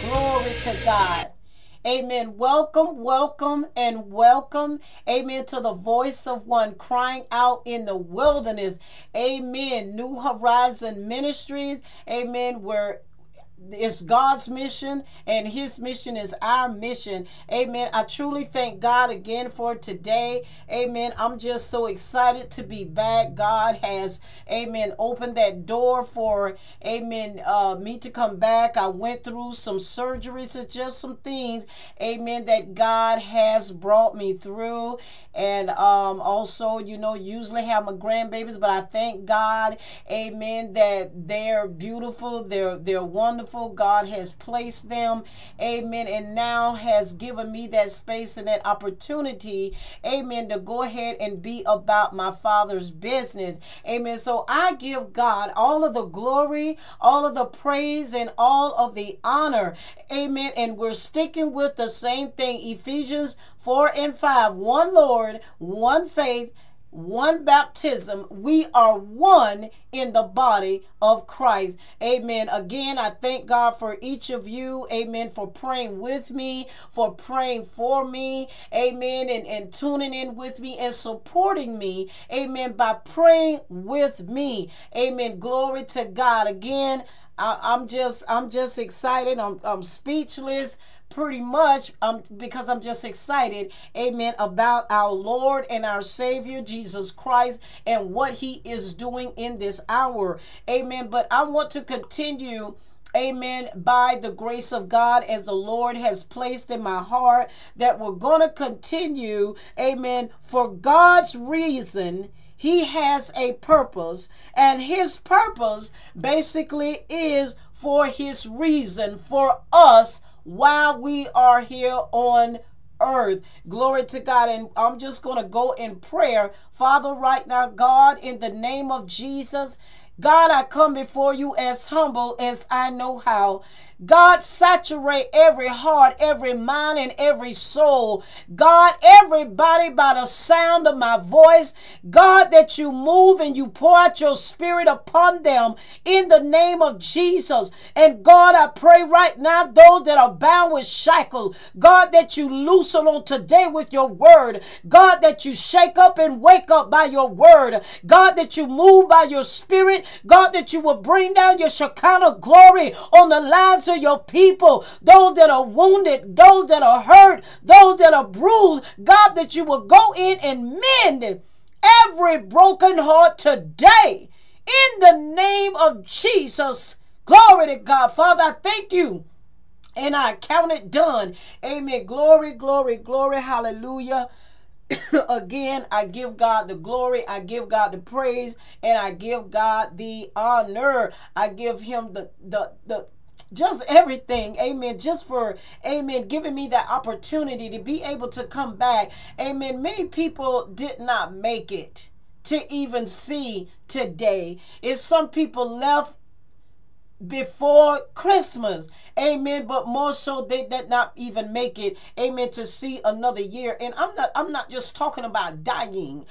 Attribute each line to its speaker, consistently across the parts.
Speaker 1: Glory to God. Amen. Welcome, welcome, and welcome. Amen. To the voice of one crying out in the wilderness. Amen. New Horizon Ministries. Amen. Where it's God's mission and his mission is our mission. Amen. I truly thank God again for today. Amen. I'm just so excited to be back. God has, amen, opened that door for, amen, uh, me to come back. I went through some surgeries. It's just some things, amen, that God has brought me through. And um, also, you know, usually have my grandbabies, but I thank God, amen, that they're beautiful, they're they're wonderful. God has placed them, amen, and now has given me that space and that opportunity, amen, to go ahead and be about my father's business. Amen. So I give God all of the glory, all of the praise, and all of the honor. Amen. And we're sticking with the same thing. Ephesians 4 and 5. One Lord, one faith, one baptism. We are one in the body of Christ. Amen. Again, I thank God for each of you. Amen. For praying with me, for praying for me. Amen. And, and tuning in with me and supporting me. Amen. By praying with me. Amen. Glory to God. Again, I, am just I'm just excited. I'm I'm speechless pretty much um, because I'm just excited, amen, about our Lord and our Savior Jesus Christ and what He is doing in this hour. Amen. But I want to continue. Amen. By the grace of God, as the Lord has placed in my heart, that we're going to continue. Amen. For God's reason, He has a purpose, and His purpose basically is for His reason for us while we are here on earth. Glory to God. And I'm just going to go in prayer. Father, right now, God, in the name of Jesus, God, I come before you as humble as I know how. God, saturate every heart, every mind, and every soul. God, everybody by the sound of my voice. God, that you move and you pour out your spirit upon them in the name of Jesus. And God, I pray right now, those that are bound with shackles, God, that you loosen on today with your word. God, that you shake up and wake up by your word. God, that you move by your spirit. God, that you will bring down your Shekinah glory on the lives of your people, those that are wounded, those that are hurt, those that are bruised. God, that you will go in and mend every broken heart today in the name of Jesus. Glory to God. Father, I thank you and I count it done. Amen. Glory, glory, glory. Hallelujah. Again, I give God the glory, I give God the praise, and I give God the honor. I give him the the the just everything amen just for amen giving me that opportunity to be able to come back amen many people did not make it to even see today is some people left before Christmas. Amen. But more so they did not even make it. Amen. To see another year. And I'm not I'm not just talking about dying.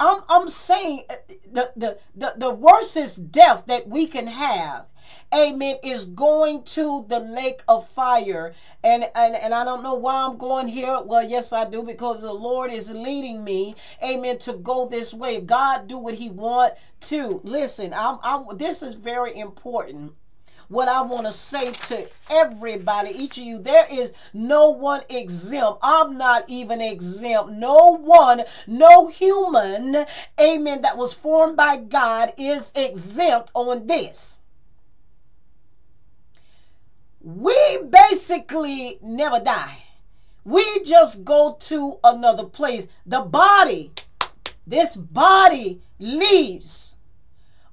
Speaker 1: I'm I'm saying uh, the the the, the worstest death that we can have amen, is going to the lake of fire. And, and, and I don't know why I'm going here. Well, yes, I do, because the Lord is leading me, amen, to go this way. God do what he want to. Listen, I'm, I'm, this is very important what I want to say to everybody, each of you. There is no one exempt. I'm not even exempt. No one, no human, amen, that was formed by God is exempt on this we basically never die. We just go to another place. The body, this body leaves,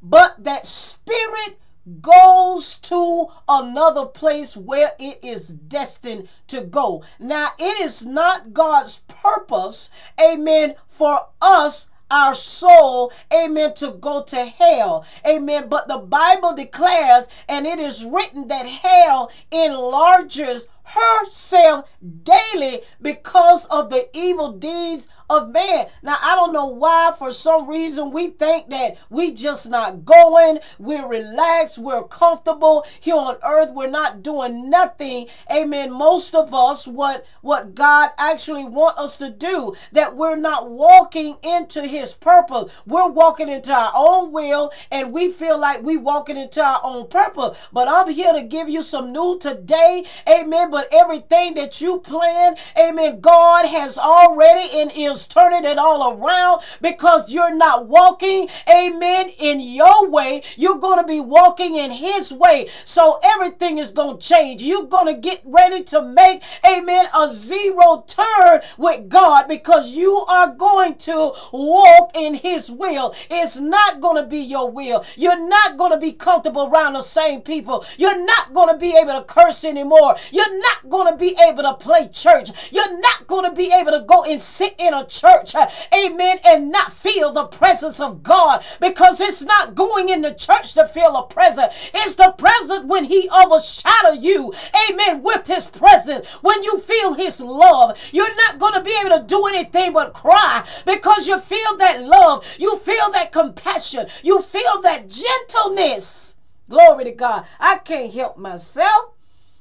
Speaker 1: but that spirit goes to another place where it is destined to go. Now, it is not God's purpose, amen, for us our soul, amen, to go to hell, amen. But the Bible declares, and it is written that hell enlarges herself daily because of the evil deeds of man. Now, I don't know why, for some reason, we think that we just not going, we're relaxed, we're comfortable here on earth, we're not doing nothing. Amen. Most of us, what, what God actually want us to do, that we're not walking into his purpose. We're walking into our own will and we feel like we walking into our own purpose. But I'm here to give you some news today. Amen. But everything that you plan, amen, God has already and is turning it all around because you're not walking, amen, in your way. You're going to be walking in His way. So everything is going to change. You're going to get ready to make, amen, a zero turn with God because you are going to walk in His will. It's not going to be your will. You're not going to be comfortable around the same people. You're not going to be able to curse anymore. You're not going to be able to play church. You're not going to be able to go and sit in a church, amen, and not feel the presence of God because it's not going in the church to feel a presence. It's the presence when He overshadow you, amen, with His presence. When you feel His love, you're not going to be able to do anything but cry because you feel that love, you feel that compassion, you feel that gentleness. Glory to God. I can't help myself.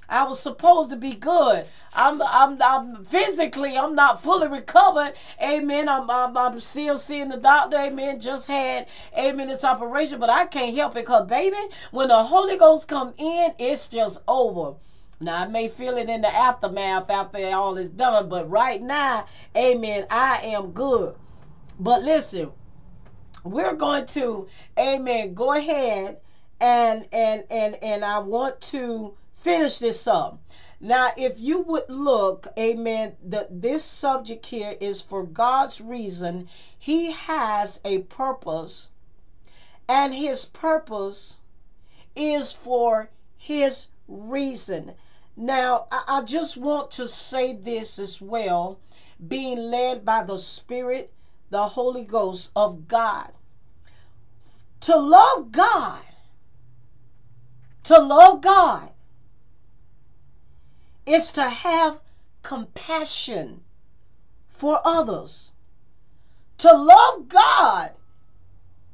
Speaker 1: I was supposed to be good. I'm, I'm, I'm physically, I'm not fully recovered. Amen. I'm, I'm, I'm still seeing the doctor. Amen. Just had, amen, this operation, but I can't help it because, baby, when the Holy Ghost come in, it's just over. Now, I may feel it in the aftermath after all is done, but right now, amen, I am good. But listen, we're going to, amen, go ahead and, and, and, and I want to finish this up. Now, if you would look, amen, that this subject here is for God's reason. He has a purpose, and his purpose is for his reason. Now, I, just want to say this as well being led by the Spirit, the Holy Ghost of God. To love God, to love God is to have compassion for others. To love God,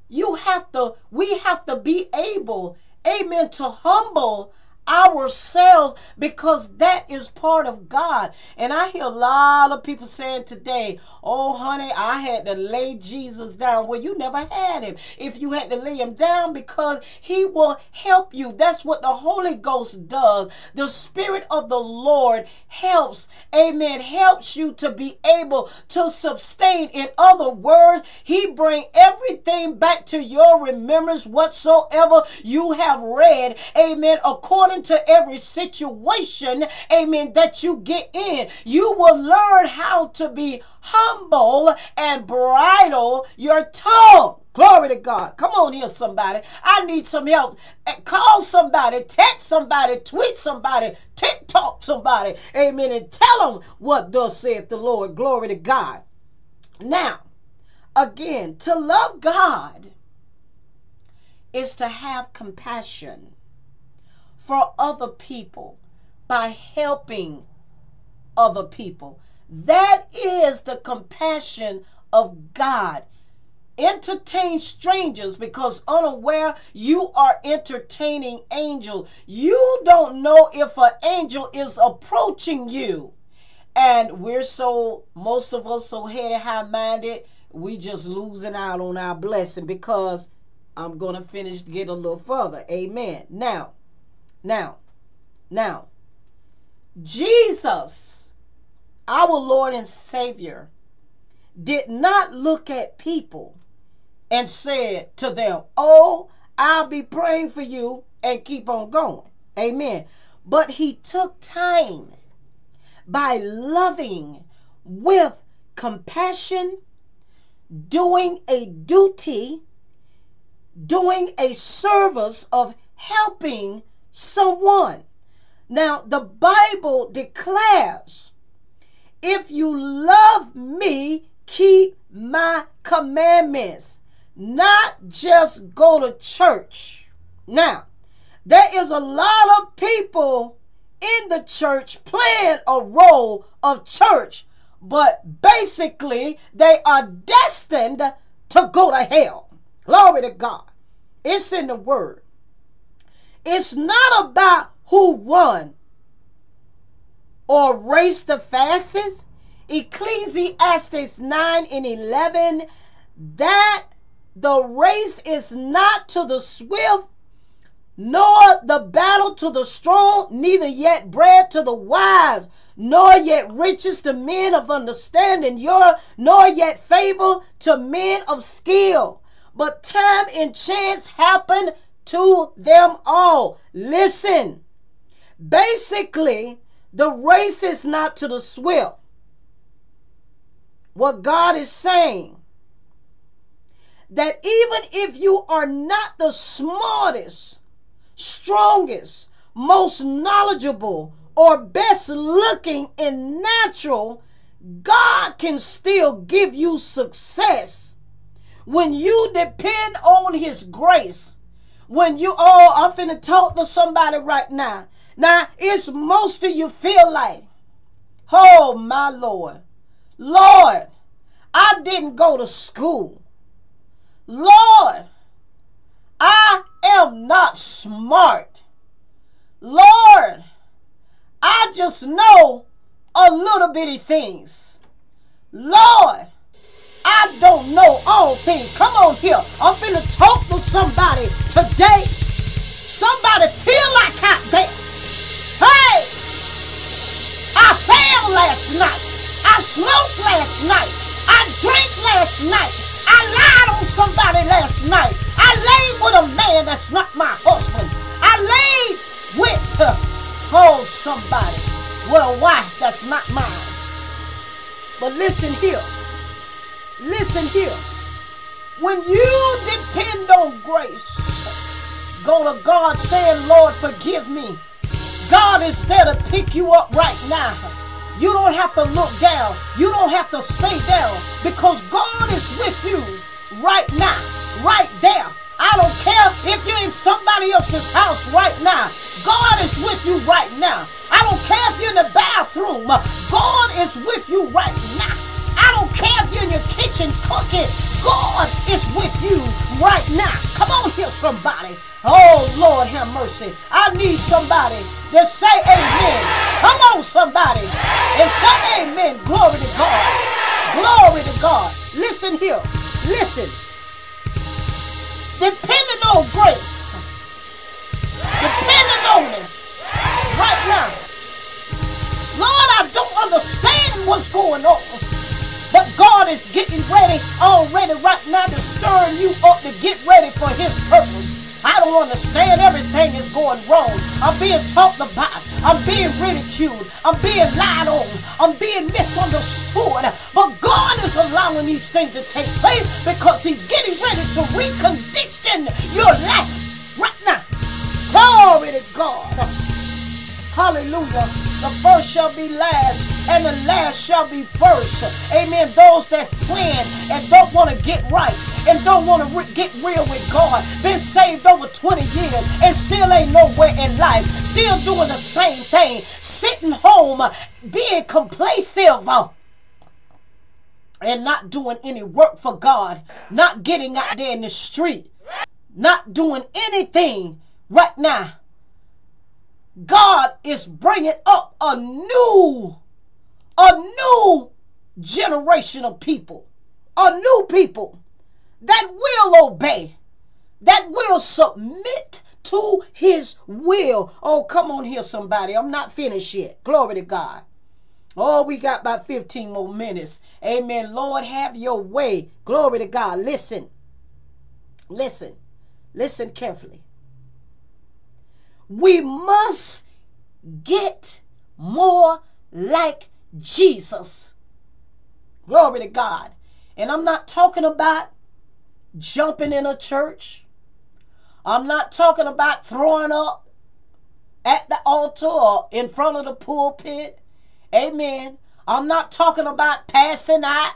Speaker 1: you have to, we have to be able, amen, to humble ourselves because that is part of God. And I hear a lot of people saying today, oh, honey, I had to lay Jesus down. Well, you never had him if you had to lay him down because he will help you. That's what the Holy Ghost does. The Spirit of the Lord helps, amen, helps you to be able to sustain. In other words, he bring everything back to your remembrance whatsoever you have read, amen, according into every situation, amen, that you get in. You will learn how to be humble and bridle your tongue. Glory to God. Come on here, somebody. I need some help. Eh, call somebody, text somebody, tweet somebody, TikTok somebody. Amen. And tell them what thus saith the Lord. Glory to God. Now, again, to love God is to have compassion for other people by helping other people. That is the compassion of God. Entertain strangers because unaware you are entertaining angels. You don't know if an angel is approaching you. And we're so, most of us so heady, high minded, we just losing out on our blessing because I'm going to finish, get a little further. Amen. Now, now, now, Jesus, our Lord and Savior, did not look at people and said to them, Oh, I'll be praying for you and keep on going. Amen. But he took time by loving with compassion, doing a duty, doing a service of helping someone. Now, the Bible declares, if you love me, keep my commandments, not just go to church. Now, there is a lot of people in the church playing a role of church, but basically they are destined to go to hell. Glory to God. It's in the word. It's not about who won or raced the fastest. Ecclesiastes 9 and 11 that the race is not to the swift, nor the battle to the strong, neither yet bread to the wise, nor yet riches to men of understanding, your, nor yet favor to men of skill. But time and chance happen to them all. Listen, basically, the race is not to the swift. What God is saying that even if you are not the smartest, strongest, most knowledgeable, or best looking in natural, God can still give you success when you depend on His grace. When you, oh, I'm finna talk to somebody right now. Now, it's most of you feel like, oh, my Lord, Lord, I didn't go to school. Lord, I am not smart. Lord, I just know a little bitty things. Lord, I don't know all things. Come on here. I'm finna talk to somebody today. Somebody feel like out there. Hey, I fell last night. I smoked last night. I drank last night. I lied on somebody last night. I laid with a man that's not my husband. I laid with, uh, oh, somebody, with a wife that's not mine. But listen here. Listen here. When you depend on grace, go to God saying, Lord, forgive me. God is there to pick you up right now. You don't have to look down. You don't have to stay down because God is with you right now, right there. I don't care if you're in somebody else's house right now. God is with you right now. I don't care if you're in the bathroom. God is with you right now. In your kitchen cooking. God is with you right now. Come on here, somebody. Oh, Lord, have mercy. I need somebody to say amen. Come on, somebody. And say amen. Glory to God. Glory to God. Listen here. Listen. Depending on grace. Depending on it. Right now. Lord, I don't understand what's going on. But God is getting ready already right now to stir you up to get ready for his purpose. I don't understand. Everything is going wrong. I'm being talked about. I'm being ridiculed. I'm being lied on. I'm being misunderstood. But God is allowing these things to take place because He's getting ready to recondition your life right now. Glory to God. Hallelujah. The first shall be last, and the last shall be first. Amen. Those that's playing and don't want to get right and don't want to re- get real with God, been saved over 20 years and still ain't nowhere in life, still doing the same thing, sitting home, being complacent and not doing any work for God, not getting out there in the street, not doing anything right now God is bringing up a new, a new generation of people, a new people that will obey, that will submit to his will. Oh, come on here, somebody. I'm not finished yet. Glory to God. Oh, we got about 15 more minutes. Amen. Lord, have your way. Glory to God. Listen. Listen. Listen carefully. We must get more like Jesus. Glory to God. And I'm not talking about jumping in a church. I'm not talking about throwing up at the altar or in front of the pulpit. Amen. I'm not talking about passing out.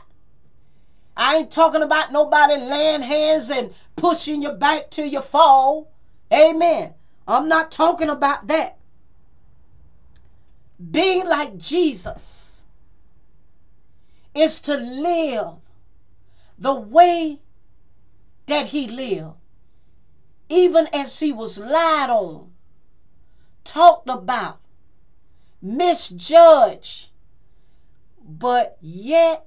Speaker 1: I ain't talking about nobody laying hands and pushing you back till you fall. Amen. I'm not talking about that. being like Jesus is to live the way that he lived, even as he was lied on, talked about, misjudged, but yet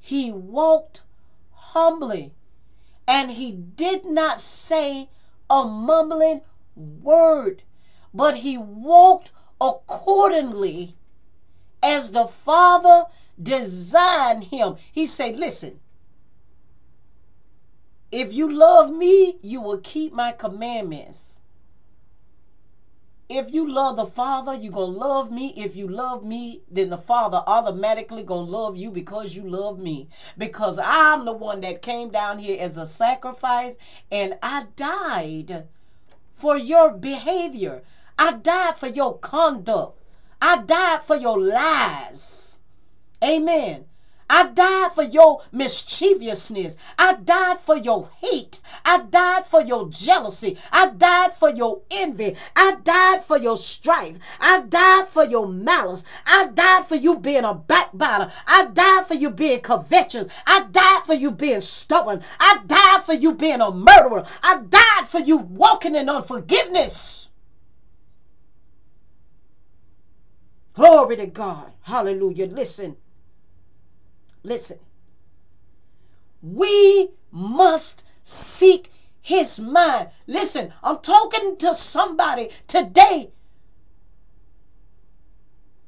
Speaker 1: he walked humbly and he did not say a mumbling word, but he walked accordingly as the Father designed him. He said, Listen, if you love me, you will keep my commandments. If you love the Father, you're going to love me. If you love me, then the Father automatically going to love you because you love me. Because I'm the one that came down here as a sacrifice and I died for your behavior. I died for your conduct. I died for your lies. Amen. I died for your mischievousness. I died for your hate. I died for your jealousy. I died for your envy. I died for your strife. I died for your malice. I died for you being a backbiter. I died for you being covetous. I died for you being stubborn. I died for you being a murderer. I died for you walking in unforgiveness. Glory to God. Hallelujah. Listen. Listen. We must seek his mind. Listen, I'm talking to somebody today.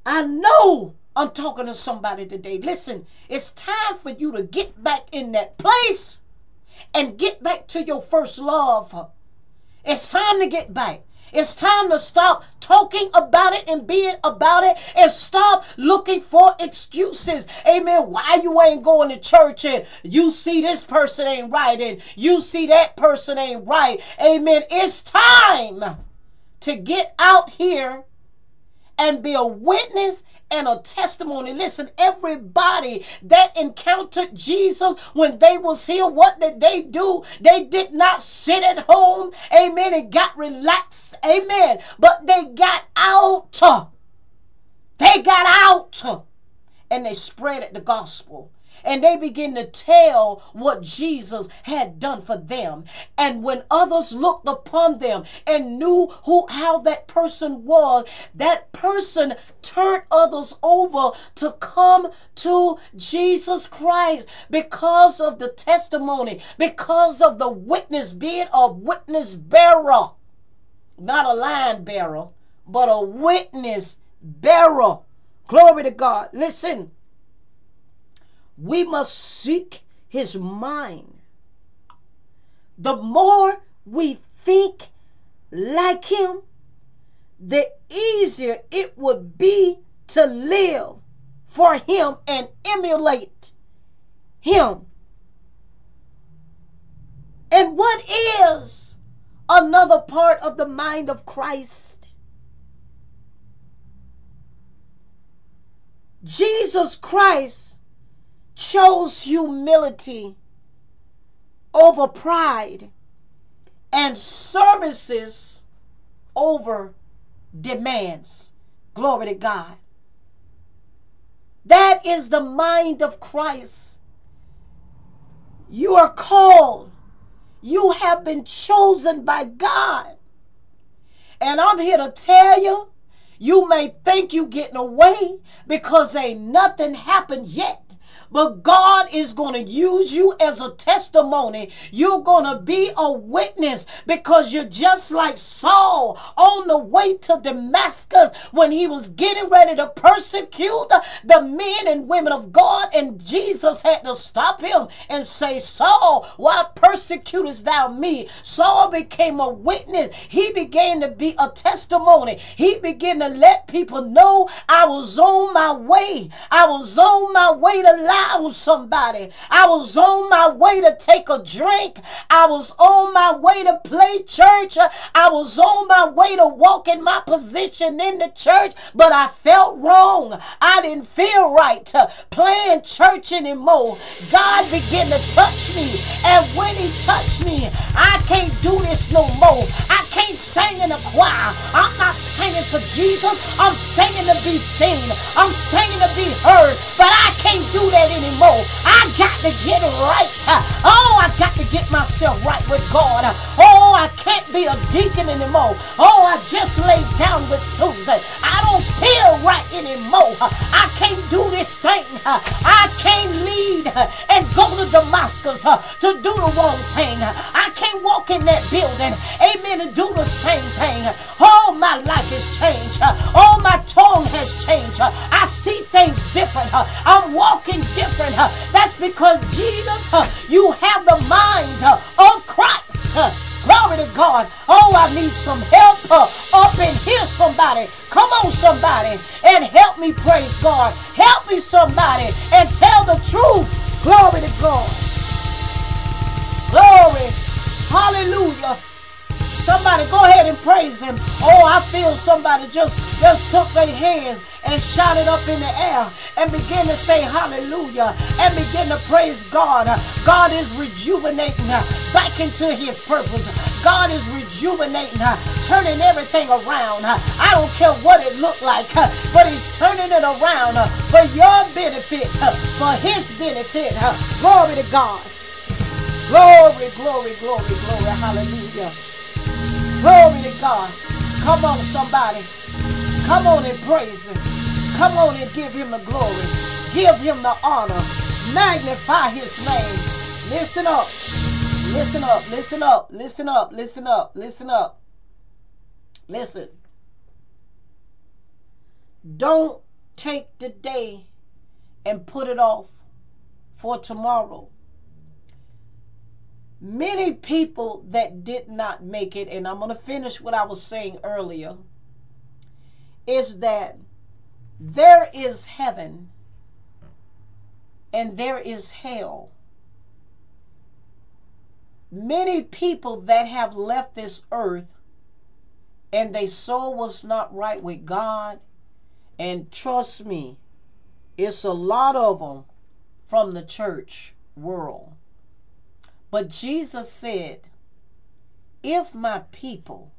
Speaker 1: I know I'm talking to somebody today. Listen, it's time for you to get back in that place and get back to your first love. It's time to get back. It's time to stop talking about it and being about it and stop looking for excuses. Amen. Why you ain't going to church and you see this person ain't right and you see that person ain't right. Amen. It's time to get out here and be a witness and a testimony. Listen, everybody that encountered Jesus when they was here, what did they do? They did not sit at home, amen, and got relaxed, amen, but they got out. They got out and they spread the gospel and they begin to tell what Jesus had done for them. And when others looked upon them and knew who how that person was, that person turned others over to come to Jesus Christ because of the testimony, because of the witness being a witness bearer, not a line bearer, but a witness bearer. Glory to God. Listen, we must seek his mind. The more we think like him, the easier it would be to live for him and emulate him. And what is another part of the mind of Christ? Jesus Christ chose humility over pride and services over demands. Glory to God. That is the mind of Christ. You are called. You have been chosen by God. And I'm here to tell you, you may think you're getting away because ain't nothing happened yet. But God is going to use you as a testimony. You're going to be a witness because you're just like Saul on the way to Damascus when he was getting ready to persecute the men and women of God. And Jesus had to stop him and say, Saul, why persecutest thou me? Saul became a witness. He began to be a testimony. He began to let people know I was on my way. I was on my way to life on somebody. I was on my way to take a drink. I was on my way to play church. I was on my way to walk in my position in the church, but I felt wrong. I didn't feel right to playing church anymore. God began to touch me, and when He touched me, I can't do this no more. I can't sing in a choir. I'm not singing for Jesus. I'm singing to be seen. I'm singing to be heard. But I can't do that anymore. I got to get right. Oh, I got to get myself right with God. Oh, I can't be a deacon anymore. Oh, I just laid down with Susan. I don't feel right anymore. I can't do this thing. I can't lead and go to Damascus to do the wrong thing. I can't walk in that building, amen, and do the same thing. Oh, my life has changed. Oh, my tongue has changed. I see things different. I'm walking different. That's because Jesus, you have the mind of Christ. Glory to God. Oh, I need some help up in here, somebody. Come on, somebody, and help me, praise God. Help me, somebody, and tell the truth. Glory to God. Glory. Hallelujah. Somebody go ahead and praise him. Oh, I feel somebody just just took their hands and shot it up in the air and begin to say hallelujah and begin to praise God. God is rejuvenating back into his purpose. God is rejuvenating, turning everything around. I don't care what it looked like, but he's turning it around for your benefit, for his benefit. Glory to God. Glory, glory, glory, glory. Hallelujah. Glory to God. Come on, somebody. Come on and praise him. Come on and give him the glory. Give him the honor. Magnify his name. Listen up. Listen up. Listen up. Listen up. Listen up. Listen up. Listen. Don't take the day and put it off for tomorrow. Many people that did not make it, and I'm going to finish what I was saying earlier, is that there is heaven and there is hell. Many people that have left this earth and their soul was not right with God, and trust me, it's a lot of them from the church world. But Jesus said, If my people,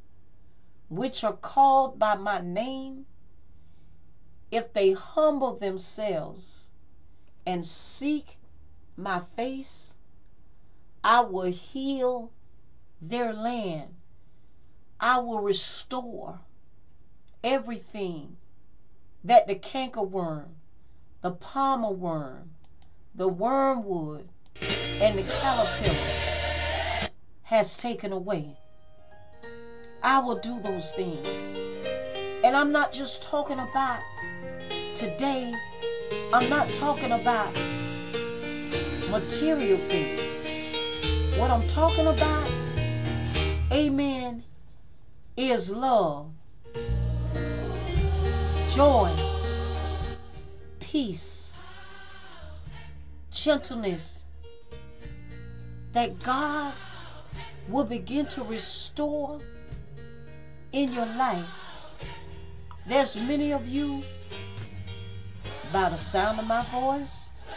Speaker 1: which are called by my name, if they humble themselves and seek my face, I will heal their land. I will restore everything that the cankerworm, the palmer worm, the wormwood, and the caterpillar has taken away. I will do those things. And I'm not just talking about today, I'm not talking about material things. What I'm talking about, amen, is love, joy, peace, gentleness, that God will begin to restore in your life. There's many of you by the sound of my voice,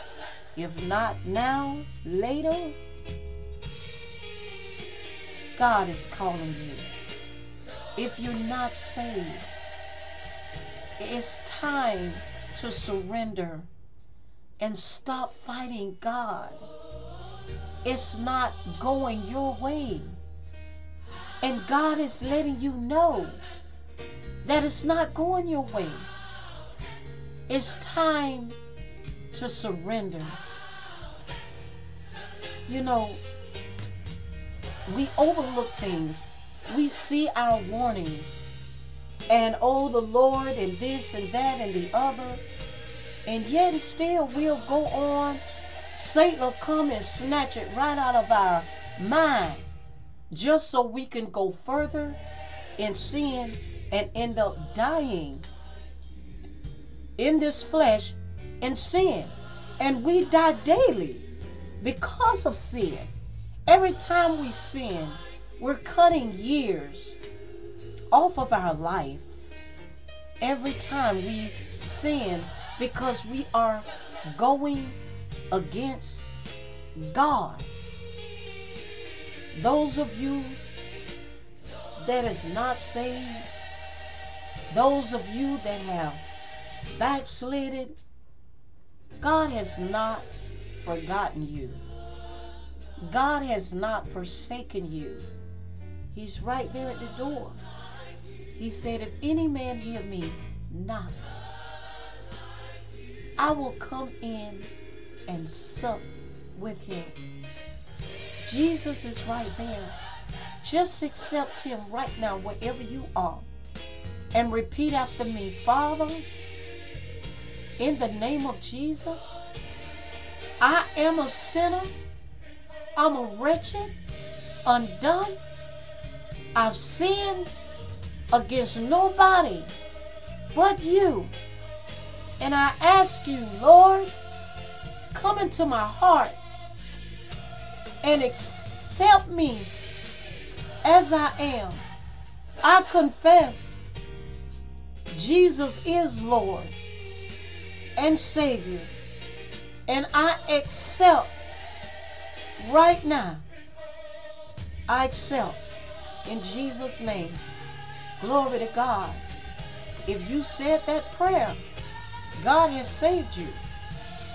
Speaker 1: if not now, later, God is calling you. If you're not saved, it's time to surrender and stop fighting God it's not going your way. And God is letting you know that it's not going your way. It's time to surrender. You know, we overlook things. We see our warnings. And oh, the Lord, and this and that and the other. And yet, still, we'll go on Satan will come and snatch it right out of our mind just so we can go further in sin and end up dying in this flesh in sin. And we die daily because of sin. Every time we sin, we're cutting years off of our life. Every time we sin because we are going against God. Those of you that is not saved, Those of you that have backslided, God has not forgotten you. God has not forsaken you. He's right there at the door. He said, If any man hear me knock, I will come in and sup with him. Jesus is right there. Just accept him right now, wherever you are, and repeat after me Father, in the name of Jesus, I am a sinner. I'm a wretched, undone. I've sinned against nobody but you. And I ask you, Lord, come into my heart and accept me as I am. I confess Jesus is Lord and Savior. And I accept right now. I accept in Jesus' name. Glory to God. If you said that prayer, God has saved you.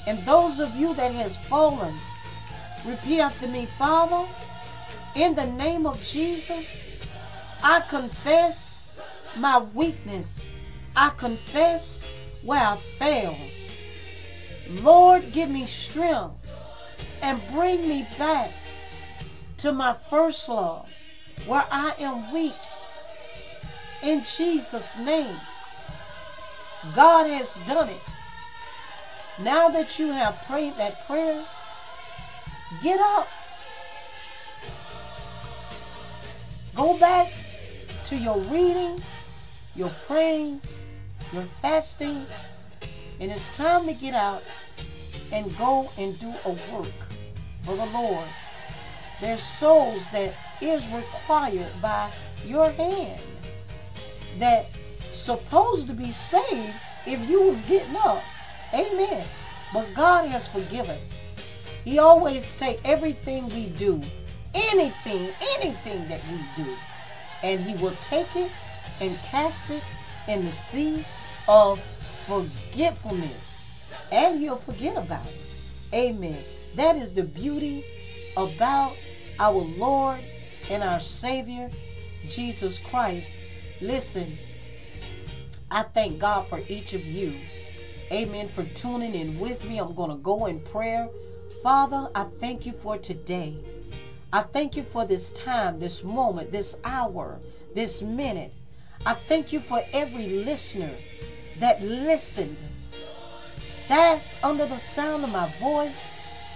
Speaker 1: And those of you that has fallen, repeat after me, Father, in the name of Jesus, I confess my weakness. I confess where I failed. Lord, give me strength and bring me back to my first love where I am weak. In Jesus' name, God has done it. Now that you have prayed that prayer, get up. Go back to your reading, your praying, your fasting, and it's time to get out and go and do a work for the Lord. There's souls that is required by your hand that supposed to be saved if you was getting up. Amen. But God has forgiven. He always take everything we do, anything, anything that we do, and he will take it and cast it in the sea of forgetfulness. And he'll forget about it. Amen. That is the beauty about our Lord and our Savior, Jesus Christ. Listen, I thank God for each of you. Amen. For tuning in with me. I'm going to go in prayer. Father, I thank you for today. I thank you for this time, this moment, this hour, this minute. I thank you for every listener that listened. That's under the sound of my voice.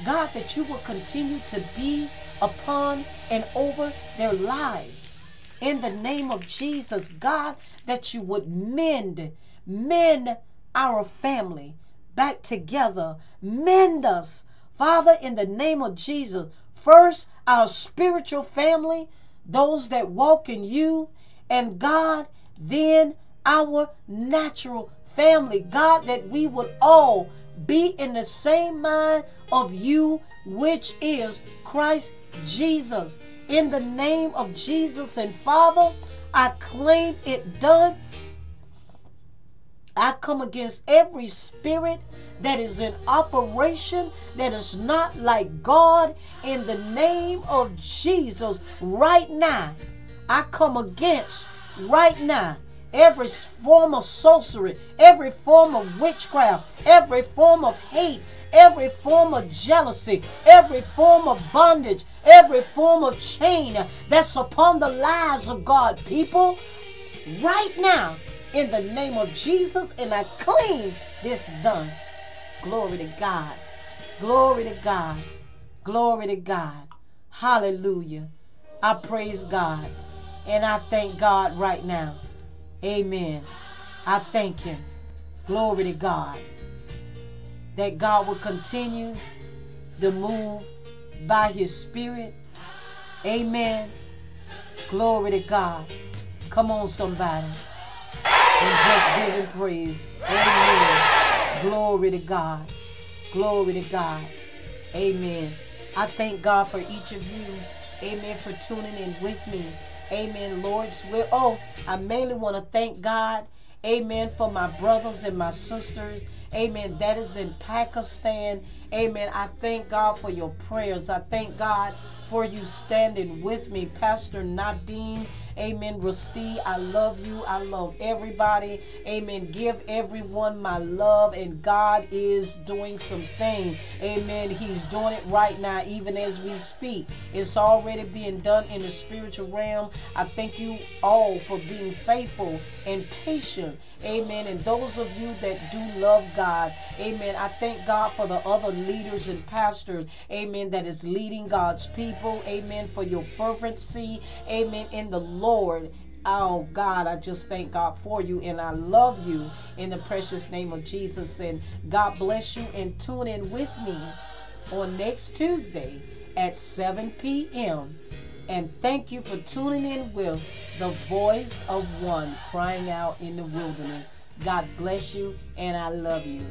Speaker 1: God, that you will continue to be upon and over their lives. In the name of Jesus, God, that you would mend, mend our family back together, mend us. Father, in the name of Jesus, first our spiritual family, those that walk in you, and God, then our natural family. God, that we would all be in the same mind of you, which is Christ Jesus. In the name of Jesus and Father, I claim it done. I come against every spirit that is in operation that is not like God in the name of Jesus right now. I come against right now every form of sorcery, every form of witchcraft, every form of hate, every form of jealousy, every form of bondage, every form of chain that's upon the lives of God, people, right now, in the name of Jesus, and I claim this done. Glory to God. Glory to God. Glory to God. Hallelujah. I praise God. And I thank God right now. Amen. I thank Him. Glory to God that God will continue to move by his spirit. Amen. Glory to God. Come on, somebody. And just give him praise. Amen. Glory to God. Glory to God. Amen. I thank God for each of you. Amen. For tuning in with me. Amen. Lord's will. Oh, I mainly want to thank God. Amen. For my brothers and my sisters. Amen. That is in Pakistan. Amen. I thank God for your prayers. I thank God for you standing with me, Pastor Nadine. Amen. Rusty, I love you. I love everybody. Amen. Give everyone my love, and God is doing something. Amen. He's doing it right now, even as we speak. It's already being done in the spiritual realm. I thank you all for being faithful and patient. Amen. And those of you that do love God, amen. I thank God for the other leaders and pastors, amen, that is leading God's people. Amen. For your fervency, amen, in the Lord. Oh God, I just thank God for you and I love you in the precious name of Jesus. And God bless you and tune in with me on next Tuesday at 7 p.m. And thank you for tuning in with the voice of one crying out in the wilderness. God bless you and I love you.